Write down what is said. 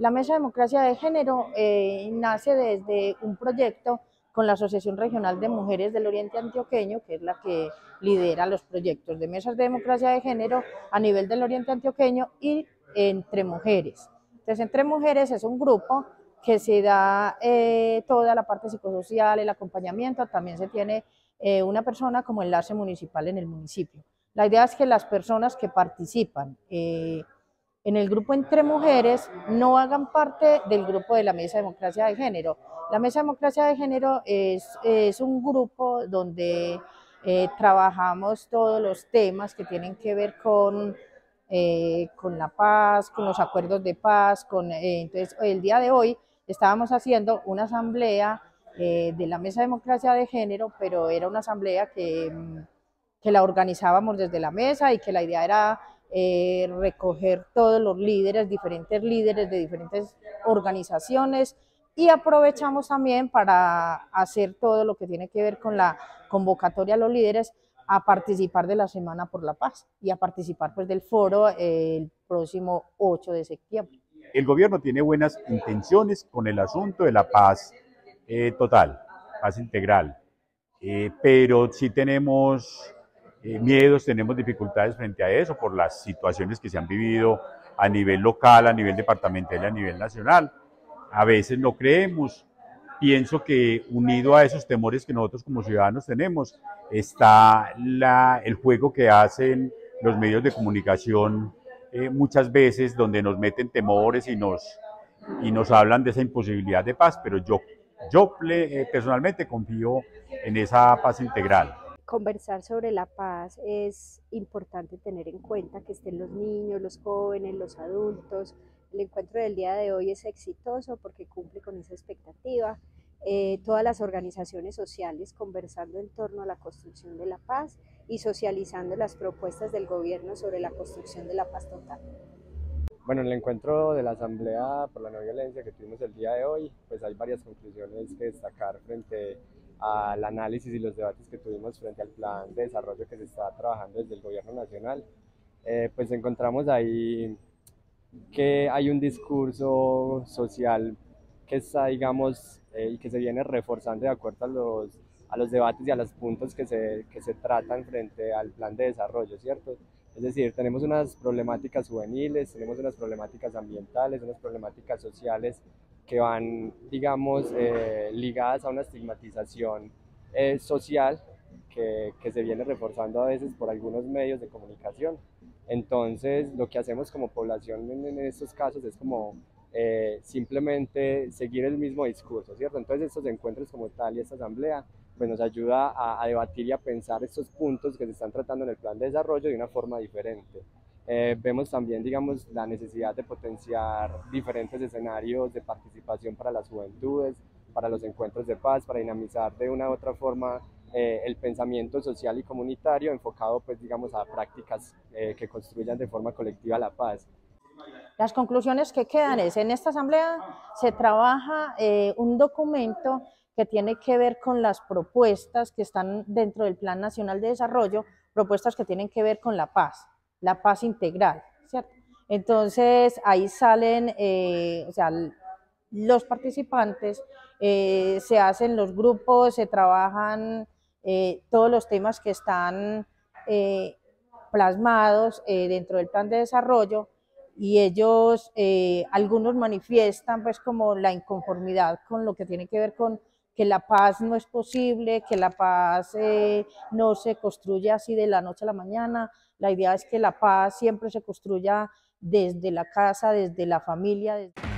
La Mesa de Democracia de Género eh, nace desde un proyecto con la Asociación Regional de Mujeres del Oriente Antioqueño, que es la que lidera los proyectos de mesas de democracia de género a nivel del Oriente Antioqueño y entre mujeres. Entonces, entre mujeres es un grupo que se da eh, toda la parte psicosocial, el acompañamiento, también se tiene eh, una persona como enlace municipal en el municipio. La idea es que las personas que participan eh, en el grupo entre mujeres no hagan parte del grupo de la Mesa de Democracia de Género. La Mesa de Democracia de Género es, es un grupo donde trabajamos todos los temas que tienen que ver con con la paz, con los acuerdos de paz, con, entonces el día de hoy estábamos haciendo una asamblea eh, de la Mesa de Democracia de Género, pero era una asamblea que, que la organizábamos desde la mesa y que la idea era eh, recoger todos los líderes, diferentes líderes de diferentes organizaciones. Y aprovechamos también para hacer todo lo que tiene que ver con la convocatoria a los líderes a participar de la Semana por la Paz y a participar pues del foro eh, el próximo 8 de septiembre. El gobierno tiene buenas intenciones con el asunto de la paz eh, total, paz integral, pero sí tenemos eh, miedos, tenemos dificultades frente a eso por las situaciones que se han vivido a nivel local, a nivel departamental y a nivel nacional. A veces no creemos. Pienso que unido a esos temores que nosotros como ciudadanos tenemos está la, el juego que hacen los medios de comunicación eh, muchas veces donde nos meten temores y nos, y nos hablan de esa imposibilidad de paz, pero yo, yo eh, personalmente confío en esa paz integral. Conversar sobre la paz es importante tener en cuenta que estén los niños, los jóvenes, los adultos. El encuentro del día de hoy es exitoso porque cumple con esa expectativa. Eh, todas las organizaciones sociales conversando en torno a la construcción de la paz y socializando las propuestas del gobierno sobre la construcción de la paz total. Bueno, en el encuentro de la Asamblea por la No Violencia que tuvimos el día de hoy, pues hay varias conclusiones que destacar frente al análisis y los debates que tuvimos frente al plan de desarrollo que se está trabajando desde el gobierno nacional. Eh, pues encontramos ahí que hay un discurso social que está, digamos, eh, y que se viene reforzando de acuerdo a los, a los debates y a los puntos que se, que se tratan frente al plan de desarrollo, ¿cierto? Es decir, tenemos unas problemáticas juveniles, tenemos unas problemáticas ambientales, unas problemáticas sociales que van, digamos, eh, ligadas a una estigmatización eh, social que, que, se viene reforzando a veces por algunos medios de comunicación. Entonces, lo que hacemos como población en, en estos casos es como eh, simplemente seguir el mismo discurso, ¿cierto? Entonces estos encuentros como tal y esta asamblea pues nos ayuda a, debatir y a pensar estos puntos que se están tratando en el plan de desarrollo de una forma diferente. Eh, vemos también, digamos, la necesidad de potenciar diferentes escenarios de participación para las juventudes, para los encuentros de paz, para dinamizar de una u otra forma eh, el pensamiento social y comunitario enfocado, pues, digamos, a prácticas que construyan de forma colectiva la paz. Las conclusiones que quedan es, en esta asamblea se trabaja eh, un documento que tiene que ver con las propuestas que están dentro del Plan Nacional de Desarrollo, propuestas que tienen que ver con la paz, la paz integral, ¿cierto? Entonces ahí salen, eh, o sea, los participantes, eh, se hacen los grupos, se trabajan todos los temas que están plasmados dentro del plan de desarrollo y ellos, eh, algunos manifiestan pues como la inconformidad con lo que tiene que ver con que la paz no es posible, que la paz eh, no se construye así de la noche a la mañana, la idea es que la paz siempre se construya desde la casa, desde la familia. Desde...